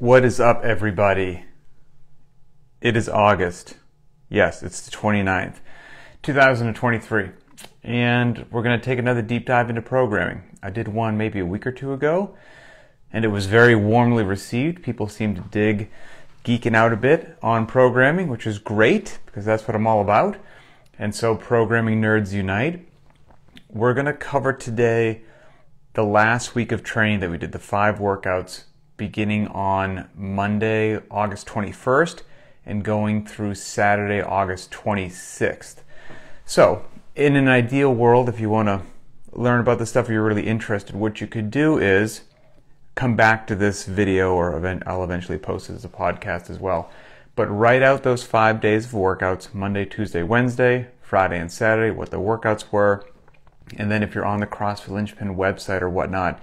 What is up, everybody? It is August. Yes, it's the 29th, 2023. And we're going to take another deep dive into programming. I did one maybe a week or two ago, and it was very warmly received. People seemed to dig geeking out a bit on programming, which is great because that's what I'm all about. And so, Programming Nerds Unite. We're going to cover today the last week of training that we did, the five workouts beginning on Monday, August 21st, and going through Saturday, August 26th. So, in an ideal world, if you want to learn about the stuff you're really interested, what you could do is come back to this video, or event, I'll eventually post it as a podcast as well. But write out those five days of workouts Monday, Tuesday, Wednesday, Friday, and Saturday, what the workouts were. And then if you're on the CrossFit Linchpin website or whatnot,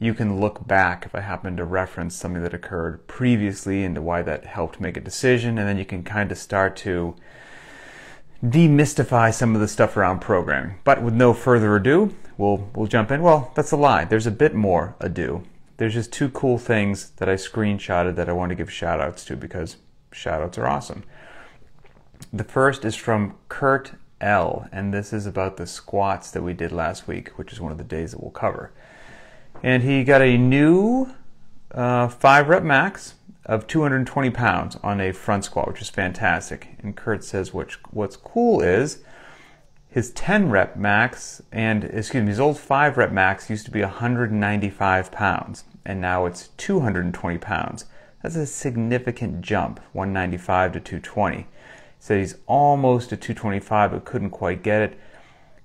you can look back if I happen to reference something that occurred previously into why that helped make a decision, and then you can kind of start to demystify some of the stuff around programming. But with no further ado, we'll we'll jump in. Well, that's a lie. There's a bit more ado. There's just two cool things that I screenshotted that I want to give shout outs to because shout outs are awesome. The first is from Kurt L, and this is about the squats that we did last week, which is one of the days that we'll cover. And he got a new uh, five rep max of 220 pounds on a front squat, which is fantastic. And Kurt says which, what's cool is his 10 rep max and excuse me, his old 5 rep max used to be 195 pounds, and now it's 220 pounds. That's a significant jump, 195 to 220. He said he's almost at 225 but couldn't quite get it.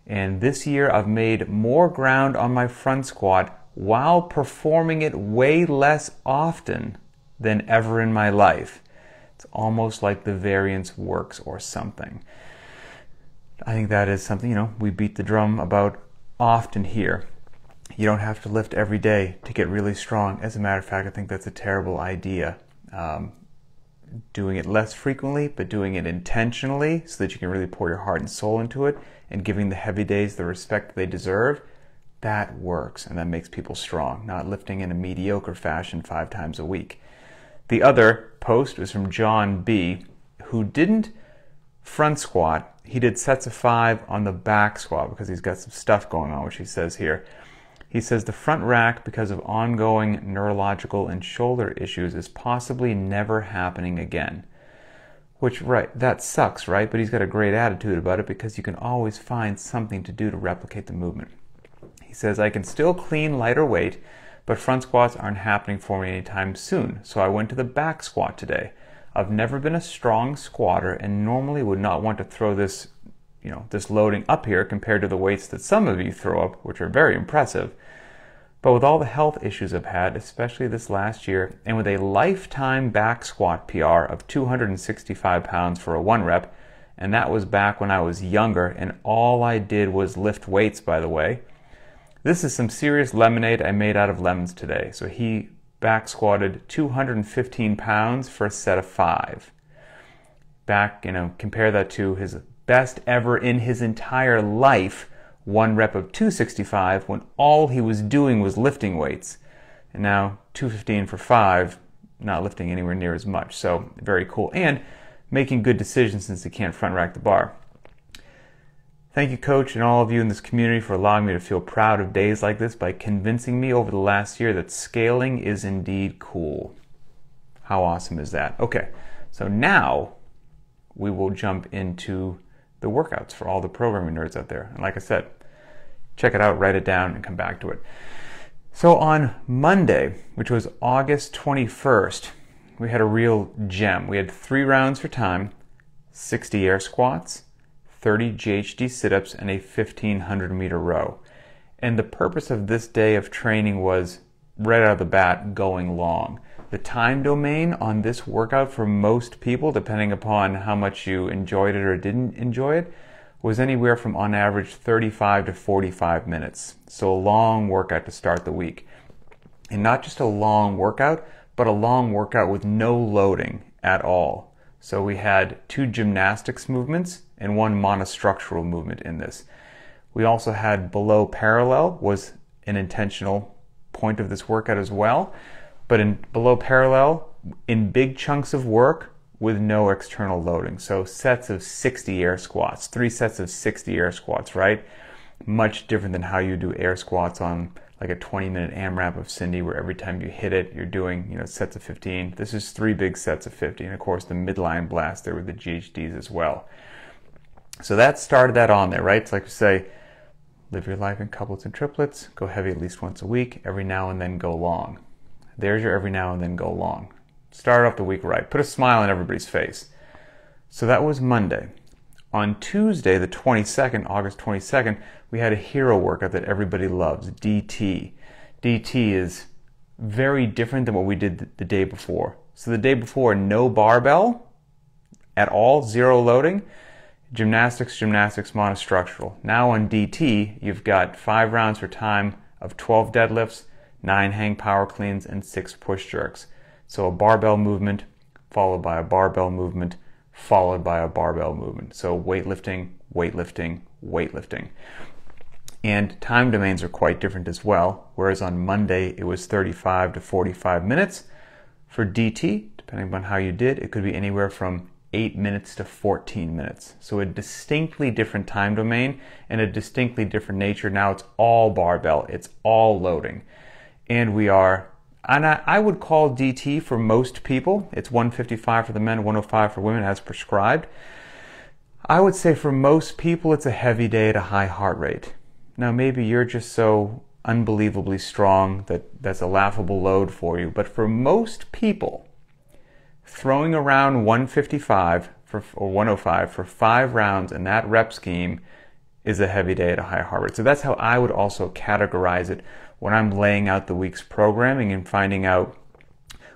And this year I've made more ground on my front squat while performing it way less often than ever in my life. It's almost like the variance works or something. I think that is something, you know, we beat the drum about often here. You don't have to lift every day to get really strong. As a matter of fact, I think that's a terrible idea. Um, doing it less frequently, but doing it intentionally so that you can really pour your heart and soul into it and giving the heavy days the respect they deserve that works and that makes people strong, not lifting in a mediocre fashion five times a week. The other post was from John B., who didn't front squat. He did sets of five on the back squat because he's got some stuff going on, which he says here. He says the front rack, because of ongoing neurological and shoulder issues, is possibly never happening again. Which, right, that sucks, right? But he's got a great attitude about it because you can always find something to do to replicate the movement. He says, I can still clean lighter weight, but front squats aren't happening for me anytime soon, so I went to the back squat today. I've never been a strong squatter and normally would not want to throw this, you know, this loading up here compared to the weights that some of you throw up, which are very impressive. But with all the health issues I've had, especially this last year, and with a lifetime back squat PR of 265 pounds for a one rep, and that was back when I was younger, and all I did was lift weights, by the way, this is some serious lemonade I made out of lemons today. So he back squatted 215 pounds for a set of five. Back, you know, compare that to his best ever in his entire life, one rep of 265 when all he was doing was lifting weights. And now 215 for five, not lifting anywhere near as much. So very cool. And making good decisions since he can't front rack the bar. Thank you, Coach, and all of you in this community for allowing me to feel proud of days like this by convincing me over the last year that scaling is indeed cool. How awesome is that? Okay, so now we will jump into the workouts for all the programming nerds out there. And like I said, check it out, write it down, and come back to it. So on Monday, which was August 21st, we had a real gem. We had three rounds for time, 60 air squats, 30 GHD sit ups, and a 1500 meter row. And the purpose of this day of training was right out of the bat going long. The time domain on this workout for most people, depending upon how much you enjoyed it or didn't enjoy it, was anywhere from on average 35 to 45 minutes. So a long workout to start the week. And not just a long workout, but a long workout with no loading at all. So we had two gymnastics movements and one monostructural movement in this. We also had below parallel was an intentional point of this workout as well. but in below parallel, in big chunks of work with no external loading. So sets of 60 air squats, three sets of 60 air squats, right? Much different than how you do air squats on like a 20 minute AMRAP of Cindy where every time you hit it, you're doing, you know, sets of 15. This is three big sets of 50. And of course the midline blast there with the GHDs as well. So that started that on there, right? It's like we say, live your life in couplets and triplets, go heavy at least once a week, every now and then go long. There's your every now and then go long. Start off the week right. Put a smile on everybody's face. So that was Monday. On Tuesday, the 22nd, August 22nd, we had a hero workout that everybody loves, DT. DT is very different than what we did the day before. So the day before, no barbell at all, zero loading, gymnastics, gymnastics, monostructural. Now on DT, you've got five rounds for time of 12 deadlifts, nine hang power cleans, and six push jerks. So a barbell movement followed by a barbell movement followed by a barbell movement. So weightlifting, weightlifting, weightlifting. And time domains are quite different as well. Whereas on Monday it was 35 to 45 minutes. For DT, depending on how you did, it could be anywhere from 8 minutes to 14 minutes. So a distinctly different time domain and a distinctly different nature. Now it's all barbell, it's all loading. And we are and I, I, would call DT for most people, it's 155 for the men, 105 for women as prescribed. I would say for most people, it's a heavy day at a high heart rate. Now, maybe you're just so unbelievably strong that that's a laughable load for you, but for most people, throwing around 155 for, or 105 for five rounds in that rep scheme is a heavy day at a high heart rate. So that's how I would also categorize it when I'm laying out the week's programming and finding out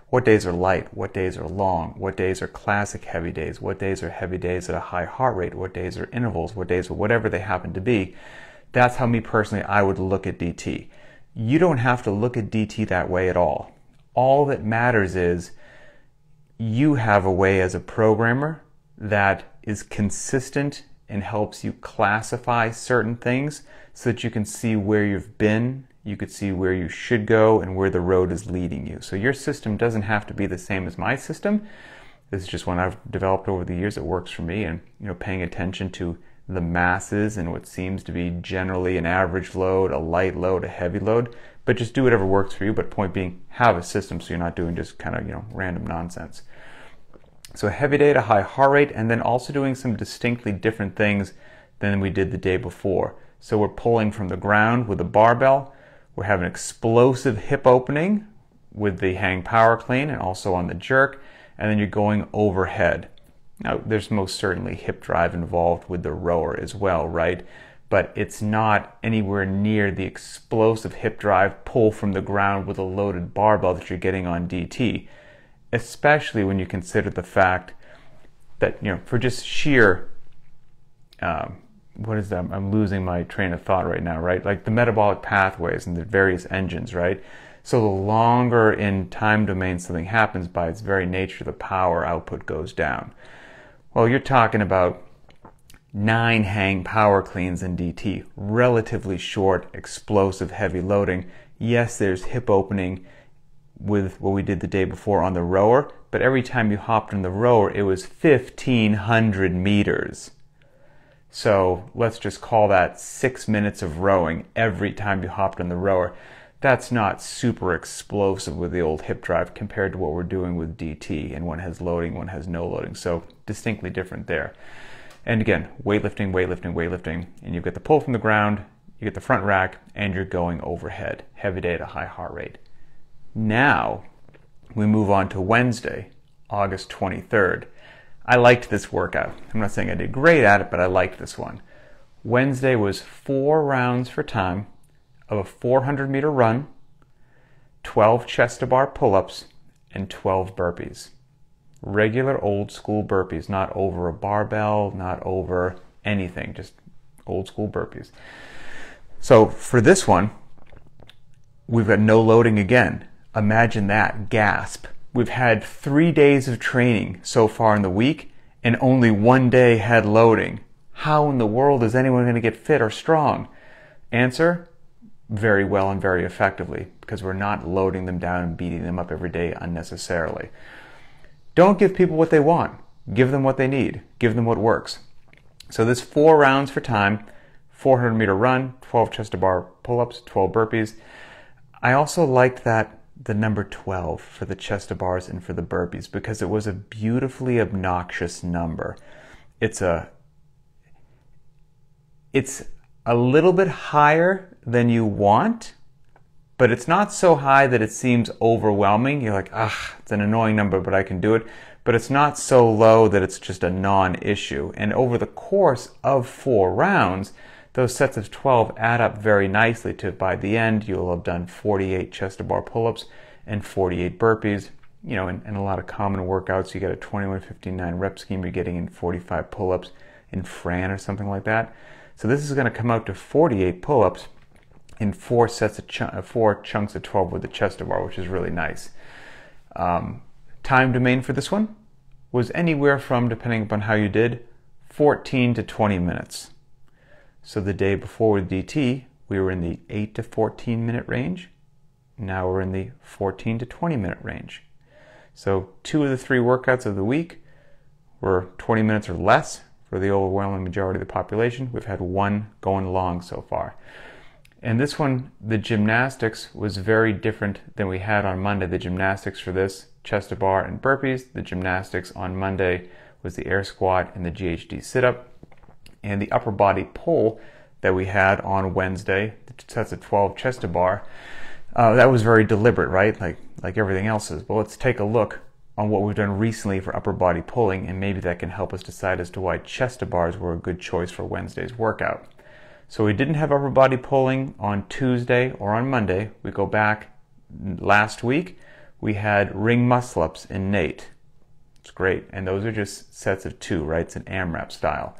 what days are light, what days are long, what days are classic heavy days, what days are heavy days at a high heart rate, what days are intervals, what days are whatever they happen to be. That's how me personally I would look at DT. You don't have to look at DT that way at all. All that matters is you have a way as a programmer that is consistent and helps you classify certain things so that you can see where you've been you could see where you should go and where the road is leading you. So your system doesn't have to be the same as my system. This is just one I've developed over the years that works for me and you know paying attention to the masses and what seems to be generally an average load, a light load, a heavy load, but just do whatever works for you. But point being, have a system so you're not doing just kind of, you know, random nonsense. So heavy day a high heart rate and then also doing some distinctly different things than we did the day before. So we're pulling from the ground with a barbell We're having explosive hip opening with the hang power clean and also on the jerk, and then you're going overhead. Now, there's most certainly hip drive involved with the rower as well, right? But it's not anywhere near the explosive hip drive pull from the ground with a loaded barbell that you're getting on DT, especially when you consider the fact that, you know, for just sheer um, what is that? I'm losing my train of thought right now, right? Like the metabolic pathways and the various engines, right? So the longer in time domain something happens, by its very nature, the power output goes down. Well, you're talking about nine hang power cleans in DT, relatively short, explosive, heavy loading. Yes, there's hip opening with what we did the day before on the rower, but every time you hopped on the rower, it was 1500 meters. So let's just call that six minutes of rowing every time you hopped on the rower. That's not super explosive with the old hip drive compared to what we're doing with DT, and one has loading, one has no loading. So distinctly different there. And again, weightlifting, weightlifting, weightlifting, and you get the pull from the ground, you get the front rack, and you're going overhead. Heavy day at a high heart rate. Now we move on to Wednesday, August 23rd. I liked this workout. I'm not saying I did great at it, but I liked this one. Wednesday was four rounds for time of a 400 meter run, 12 chest to bar pull ups, and 12 burpees. Regular old school burpees, not over a barbell, not over anything, just old school burpees. So for this one, we've got no loading again. Imagine that, gasp. We've had three days of training so far in the week, and only one day had loading. How in the world is anyone going to get fit or strong? Answer very well and very effectively because we're not loading them down and beating them up every day unnecessarily. Don't give people what they want. Give them what they need. Give them what works. So this four rounds for time, 400 meter run, 12 chest to bar pull-ups, 12 burpees. I also liked that the number 12 for the chest to bars and for the burpees because it was a beautifully obnoxious number. It's a it's a little bit higher than you want, but it's not so high that it seems overwhelming. You're like, ah, it's an annoying number, but I can do it. But it's not so low that it's just a non issue. And over the course of four rounds, those sets of 12 add up very nicely to by the end, you'll have done 48 chest to bar pull ups and 48 burpees. You know, in, in a lot of common workouts, you get a 2159 rep scheme, you're getting in 45 pull ups in Fran or something like that. So this is going to come out to 48 pull-ups in four sets of uh, four chunks of 12 with the chest to bar, which is really nice. Um, time domain for this one was anywhere from, depending upon how you did, 14 to 20 minutes. So the day before with DT, we were in the 8 to 14 minute range. Now we're in the 14 to 20 minute range. So two of the three workouts of the week were 20 minutes or less for the overwhelming majority of the population. We've had one going long so far. And this one, the gymnastics was very different than we had on Monday. The gymnastics for this, chest to bar and burpees. The gymnastics on Monday was the air squat and the GHD sit up. And the upper body pull that we had on Wednesday, the sets of 12 chest to bar, uh, that was very deliberate, right? Like, like everything else is. But let's take a look on what we've done recently for upper body pulling, and maybe that can help us decide as to why chest to bars were a good choice for Wednesday's workout. So we didn't have upper body pulling on Tuesday or on Monday. We go back last week, we had ring muscle ups in NATE. It's great. And those are just sets of two, right? It's an AMRAP style.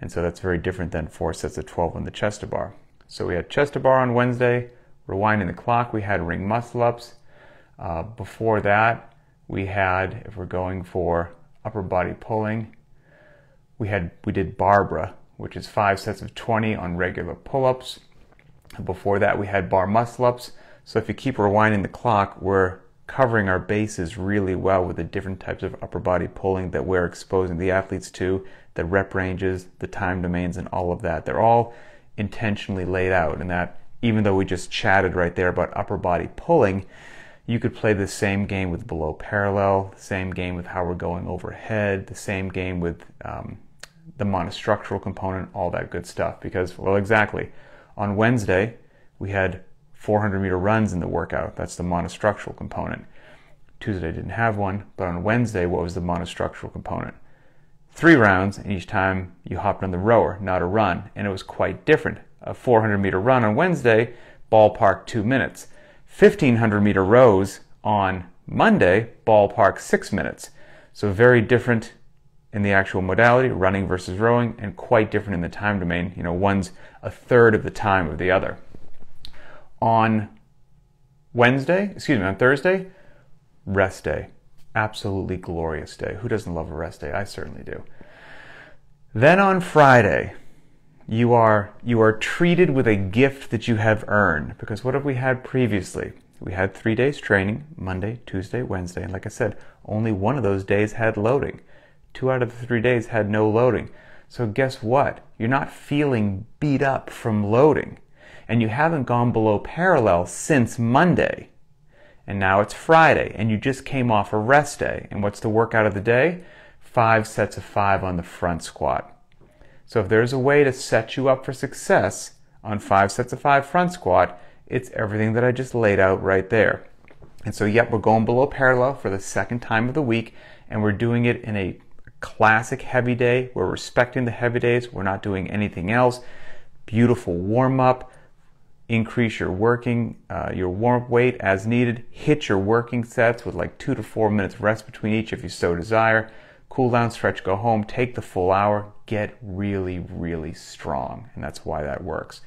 And so that's very different than four sets of 12 on the chest to bar. So we had chest to bar on Wednesday, rewinding the clock, we had ring muscle ups. Uh, before that, we had, if we're going for upper body pulling, we had we did Barbara, which is five sets of 20 on regular pull-ups. Before that, we had bar muscle-ups. So if you keep rewinding the clock, we're covering our bases really well with the different types of upper body pulling that we're exposing the athletes to, the rep ranges, the time domains, and all of that. They're all intentionally laid out, and that even though we just chatted right there about upper body pulling, you could play the same game with below parallel, the same game with how we're going overhead, the same game with um, the monostructural component, all that good stuff. Because, well, exactly. On Wednesday, we had 400 meter runs in the workout. That's the monostructural component. Tuesday didn't have one, but on Wednesday, what was the monostructural component? Three rounds, and each time you hopped on the rower, not a run. And it was quite different. A 400 meter run on Wednesday, ballpark two minutes. 1500 meter rows on Monday, ballpark six minutes. So very different in the actual modality, running versus rowing, and quite different in the time domain. You know, one's a third of the time of the other. On Wednesday, excuse me, on Thursday, rest day. Absolutely glorious day. Who doesn't love a rest day? I certainly do. Then on Friday, you are you are treated with a gift that you have earned because what have we had previously we had three days training monday tuesday wednesday and like i said only one of those days had loading two out of the three days had no loading. So guess what? You're not feeling beat up from loading. And you haven't gone below parallel since monday. And now it's friday and you just came off a rest day. And what's the workout of the day? Five sets of five on the front squat. So if there's a way to set you up for success on five sets of five front squat, it's everything that I just laid out right there. And so, yep, we're going below parallel for the second time of the week, and we're doing it in a classic heavy day. We're respecting the heavy days. We're not doing anything else. Beautiful warm up. Increase your working, uh, your warm weight as needed. Hit your working sets with like two to four minutes rest between each if you so desire cool down, stretch, go home, take the full hour, get really, really strong. And that's why that works.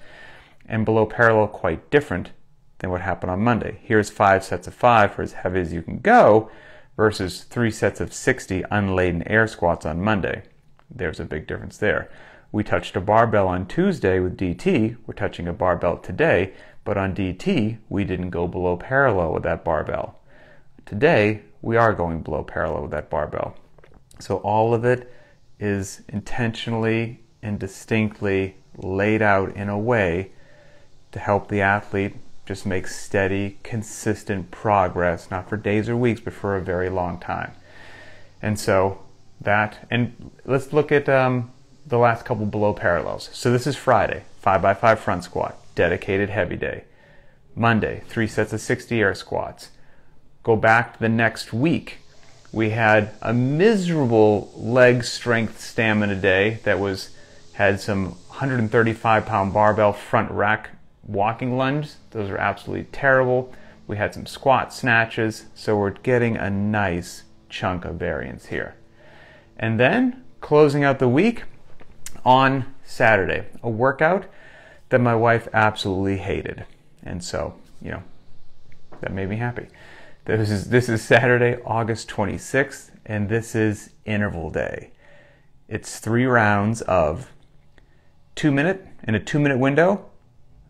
And below parallel, quite different than what happened on Monday. Here's five sets of five for as heavy as you can go versus three sets of 60 unladen air squats on Monday. There's a big difference there. We touched a barbell on Tuesday with DT. We're touching a barbell today, but on DT, we didn't go below parallel with that barbell. Today, we are going below parallel with that barbell. So all of it is intentionally and distinctly laid out in a way to help the athlete just make steady, consistent progress, not for days or weeks, but for a very long time. And so that, and let's look at um, the last couple below parallels. So this is Friday, 5 by 5 front squat, dedicated heavy day. Monday, three sets of 60 air squats. Go back to the next week. We had a miserable leg strength stamina day that was had some 135 pound barbell front rack walking lunge. Those are absolutely terrible. We had some squat snatches, so we're getting a nice chunk of variance here. And then closing out the week on Saturday, a workout that my wife absolutely hated. And so, you know, that made me happy. This is, this is Saturday, August 26th, and this is interval day. It's three rounds of two minute in a two minute window,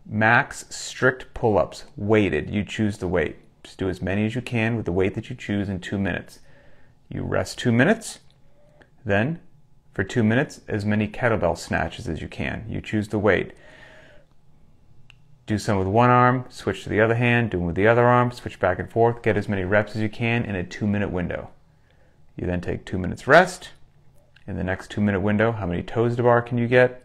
max strict pull ups, weighted. You choose the weight. Just do as many as you can with the weight that you choose in two minutes. You rest two minutes, then for two minutes, as many kettlebell snatches as you can. You choose the weight. Do some with one arm, switch to the other hand, do them with the other arm, switch back and forth, get as many reps as you can in a two minute window. You then take two minutes rest. In the next two minute window, how many toes to bar can you get?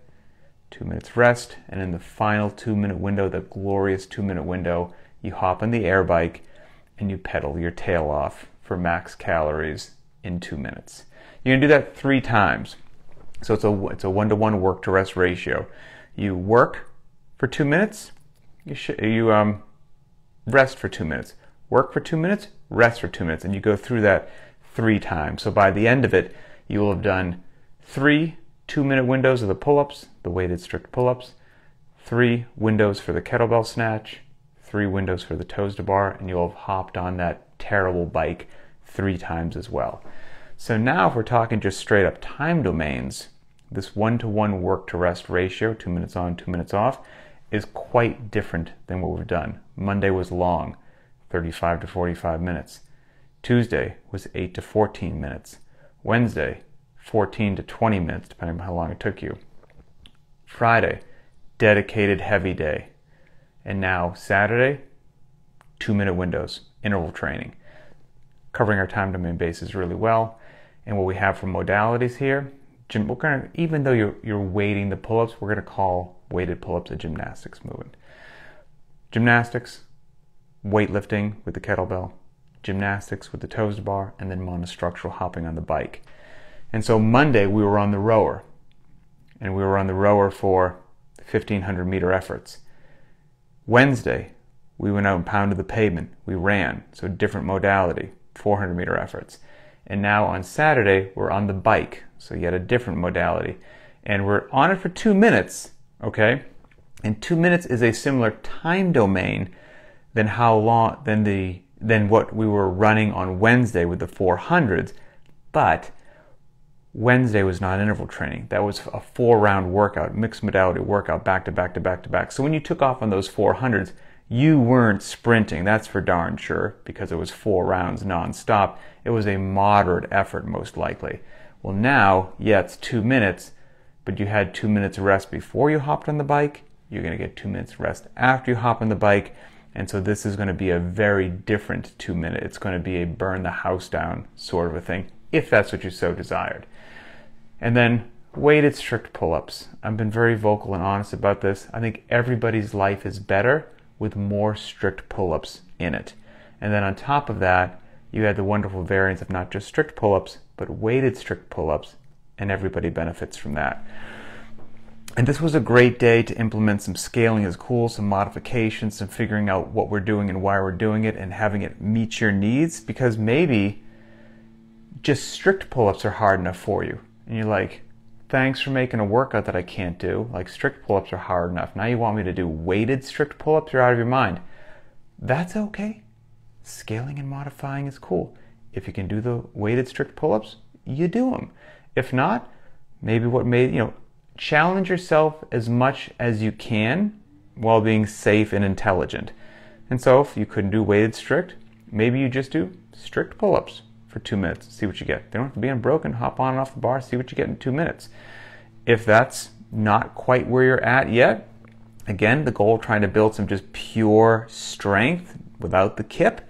Two minutes rest. And in the final two minute window, the glorious two minute window, you hop on the air bike and you pedal your tail off for max calories in two minutes. You're gonna do that three times. So it's a it's a one to one work to rest ratio. You work for two minutes, you, sh- you um, rest for two minutes. Work for two minutes, rest for two minutes, and you go through that three times. So by the end of it, you will have done three two minute windows of the pull ups, the weighted strict pull ups, three windows for the kettlebell snatch, three windows for the toes to bar, and you'll have hopped on that terrible bike three times as well. So now, if we're talking just straight up time domains, this one to one work to rest ratio, two minutes on, two minutes off, is quite different than what we've done. Monday was long, 35 to 45 minutes. Tuesday was 8 to 14 minutes. Wednesday, 14 to 20 minutes, depending on how long it took you. Friday, dedicated heavy day. And now Saturday, two minute windows, interval training. Covering our time domain bases really well. And what we have for modalities here, gym, we're gonna, even though you're, you're weighting the pull ups, we're going to call weighted pull ups a gymnastics movement. Gymnastics, weightlifting with the kettlebell, gymnastics with the toes to bar, and then monostructural hopping on the bike. And so Monday we were on the rower, and we were on the rower for 1500 meter efforts. Wednesday we went out and pounded the pavement. We ran, so different modality, 400 meter efforts. And now on Saturday, we're on the bike, so yet a different modality. And we're on it for two minutes, okay? And two minutes is a similar time domain than how long, than the, than what we were running on Wednesday with the 400s. But Wednesday was not interval training. That was a four round workout, mixed modality workout, back to back to back to back. So when you took off on those 400s, you weren't sprinting, that's for darn sure, because it was four rounds nonstop. It was a moderate effort, most likely. Well, now, yeah, it's two minutes, but you had two minutes rest before you hopped on the bike. You're going to get two minutes rest after you hop on the bike. And so this is going to be a very different two minute. It's going to be a burn the house down sort of a thing, if that's what you so desired. And then weighted strict pull ups. I've been very vocal and honest about this. I think everybody's life is better with more strict pull ups in it. And then on top of that, you had the wonderful variance of not just strict pull ups, but weighted strict pull ups, and everybody benefits from that. And this was a great day to implement some scaling as cool, some modifications, some figuring out what we're doing and why we're doing it, and having it meet your needs because maybe just strict pull ups are hard enough for you. And you're like, thanks for making a workout that I can't do. Like strict pull ups are hard enough. Now you want me to do weighted strict pull ups? You're out of your mind. That's okay. Scaling and modifying is cool. If you can do the weighted strict pull ups, you do them. If not, maybe what made, you know, challenge yourself as much as you can while being safe and intelligent. And so if you couldn't do weighted strict, maybe you just do strict pull-ups for two minutes, see what you get. They don't have to be unbroken, hop on and off the bar, see what you get in two minutes. If that's not quite where you're at yet, again, the goal of trying to build some just pure strength without the kip,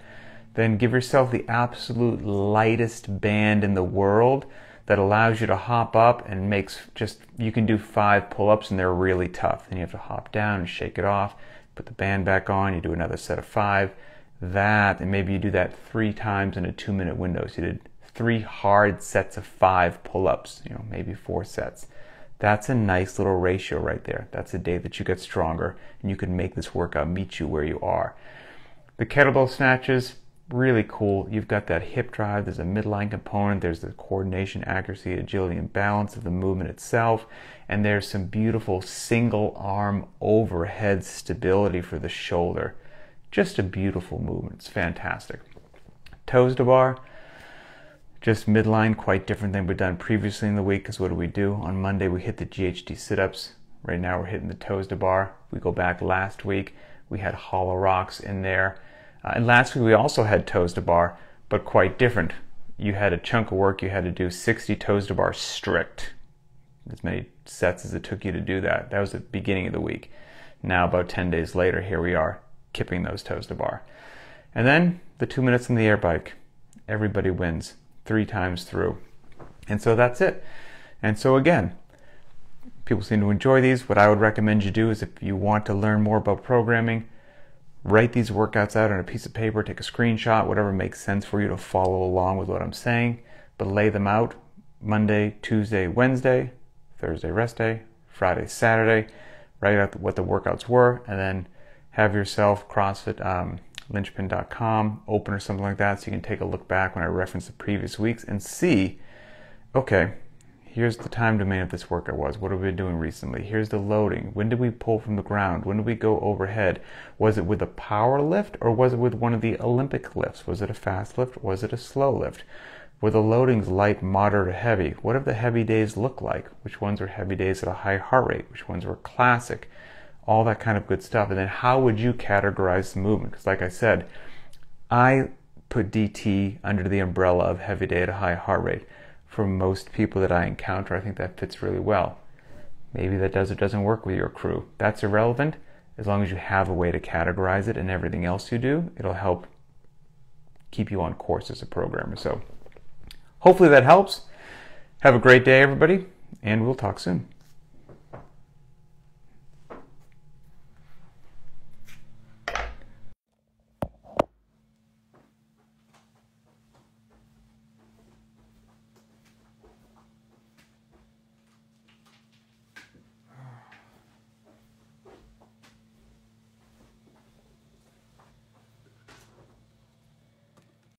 then give yourself the absolute lightest band in the world that allows you to hop up and makes just you can do five pull-ups and they're really tough. Then you have to hop down and shake it off, put the band back on, you do another set of five. That and maybe you do that three times in a two minute window. So you did three hard sets of five pull-ups, you know, maybe four sets. That's a nice little ratio right there. That's a day that you get stronger and you can make this workout meet you where you are. The kettlebell snatches, really cool. You've got that hip drive, there's a midline component, there's the coordination, accuracy, agility, and balance of the movement itself, and there's some beautiful single arm overhead stability for the shoulder. Just a beautiful movement. It's fantastic. Toes to bar, just midline, quite different than we've done previously in the week, because what do we do? On Monday, we hit the GHD sit ups. Right now, we're hitting the toes to bar. We go back last week, we had hollow rocks in there uh, and last week we also had toes to bar, but quite different. You had a chunk of work, you had to do 60 toes to bar strict. As many sets as it took you to do that. That was the beginning of the week. Now, about 10 days later, here we are, kipping those toes to bar. And then the two minutes on the air bike. Everybody wins three times through. And so that's it. And so again, people seem to enjoy these. What I would recommend you do is if you want to learn more about programming, write these workouts out on a piece of paper, take a screenshot, whatever makes sense for you to follow along with what I'm saying, but lay them out Monday, Tuesday, Wednesday, Thursday, rest day, Friday, Saturday, write out what the workouts were, and then have yourself CrossFit um, linchpin.com open or something like that so you can take a look back when I reference the previous weeks and see, okay, Here's the time domain of this workout was. What have we been doing recently? Here's the loading. When did we pull from the ground? When did we go overhead? Was it with a power lift or was it with one of the Olympic lifts? Was it a fast lift? Was it a slow lift? Were the loadings light, moderate, or heavy? What did the heavy days look like? Which ones were heavy days at a high heart rate? Which ones were classic? All that kind of good stuff. And then how would you categorize the movement? Because, like I said, I put DT under the umbrella of heavy day at a high heart rate for most people that I encounter, I think that fits really well. Maybe that does or doesn't work with your crew. That's irrelevant. As long as you have a way to categorize it and everything else you do, it'll help keep you on course as a programmer. So hopefully that helps. Have a great day, everybody, and we'll talk soon.